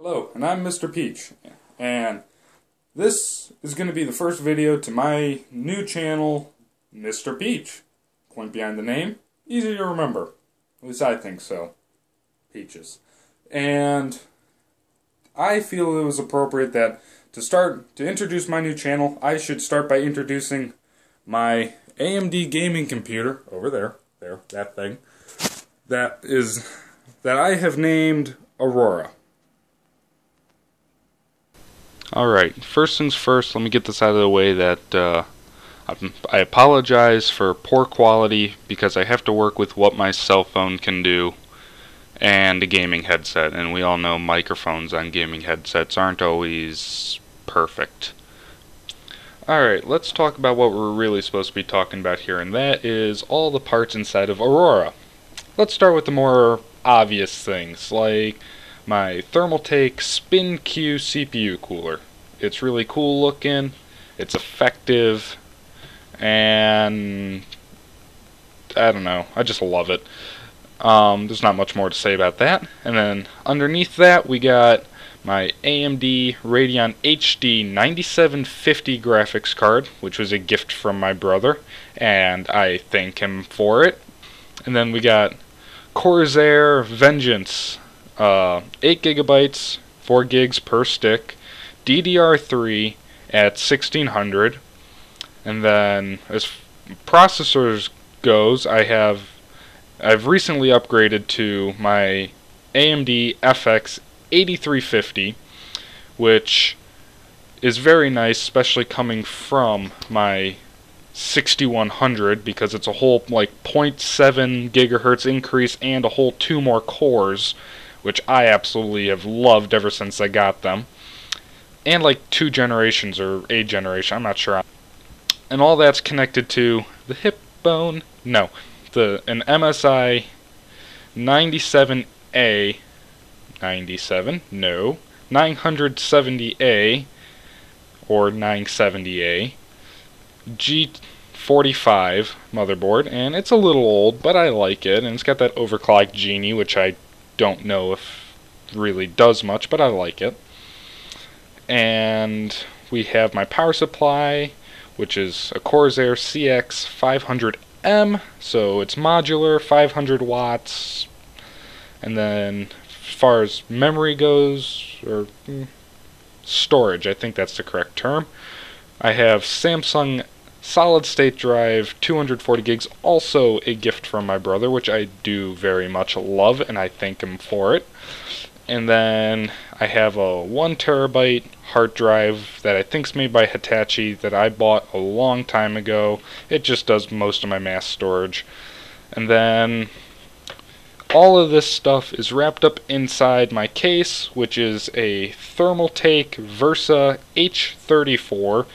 Hello, and I'm Mr. Peach, and this is going to be the first video to my new channel, Mr. Peach. Point behind the name, easy to remember. At least I think so. Peaches. And I feel it was appropriate that to start, to introduce my new channel, I should start by introducing my AMD gaming computer, over there, there, that thing, that is, that I have named Aurora. Alright, first things first, let me get this out of the way that uh, I apologize for poor quality because I have to work with what my cell phone can do and a gaming headset, and we all know microphones on gaming headsets aren't always perfect. Alright, let's talk about what we're really supposed to be talking about here, and that is all the parts inside of Aurora. Let's start with the more obvious things, like my Thermaltake SpinQ CPU cooler. It's really cool looking, it's effective, and I don't know, I just love it. Um, there's not much more to say about that. And then underneath that we got my AMD Radeon HD 9750 graphics card, which was a gift from my brother, and I thank him for it. And then we got Corsair Vengeance uh, 8 gigabytes, 4 gigs per stick, DDR3 at 1600, and then as processors goes, I have I've recently upgraded to my AMD FX 8350, which is very nice, especially coming from my 6100 because it's a whole like 0.7 gigahertz increase and a whole two more cores which I absolutely have loved ever since I got them. And like two generations or a generation, I'm not sure. And all that's connected to the hip bone. No, the an MSI 97A 97. No, 970A or 970A G45 motherboard, and it's a little old, but I like it, and it's got that overclock genie, which I don't know if really does much, but I like it. And we have my power supply, which is a Corsair CX 500M, so it's modular, 500 watts. And then as far as memory goes, or mm, storage, I think that's the correct term, I have Samsung solid state drive 240 gigs also a gift from my brother which I do very much love and I thank him for it. And then I have a one terabyte hard drive that I think is made by Hitachi that I bought a long time ago. It just does most of my mass storage. And then all of this stuff is wrapped up inside my case which is a Thermaltake Versa H34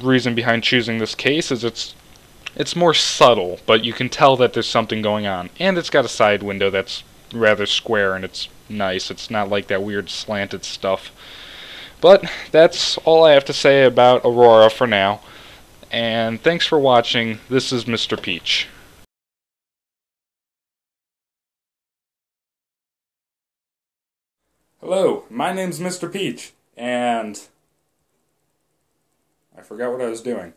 reason behind choosing this case is it's it's more subtle, but you can tell that there's something going on. And it's got a side window that's rather square and it's nice. It's not like that weird slanted stuff. But that's all I have to say about Aurora for now. And thanks for watching. This is Mr. Peach. Hello, my name's Mr. Peach, and I forgot what I was doing.